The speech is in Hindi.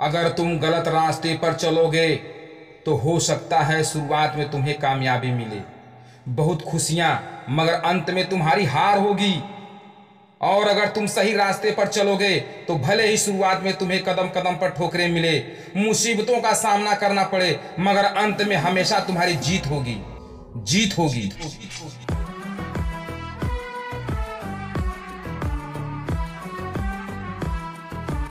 अगर तुम गलत रास्ते पर चलोगे तो हो सकता है शुरुआत में तुम्हें कामयाबी मिले। बहुत खुशियाँ, मगर अंत में तुम्हारी हार होगी। और अगर तुम सही रास्ते पर चलोगे तो भले ही शुरुआत में तुम्हें कदम कदम पर ठोकरें मिले, मुसीबतों का सामना करना पड़े, मगर अंत में हमेशा तुम्हारी जीत होगी। जीत होगी।